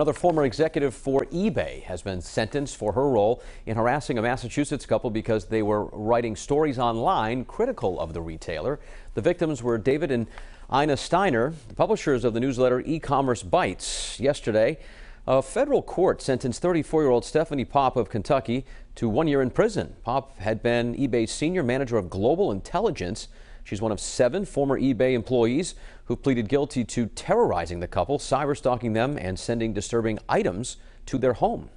Another former executive for eBay has been sentenced for her role in harassing a Massachusetts couple because they were writing stories online critical of the retailer. The victims were David and Ina Steiner, the publishers of the newsletter EcommerceBytes. Yesterday, a federal court sentenced 34-year-old Stephanie Popp of Kentucky to one year in prison. Popp had been eBay's senior manager of global intelligence. She's one of seven former eBay employees who pleaded guilty to terrorizing the couple, cyberstalking them, and sending disturbing items to their home.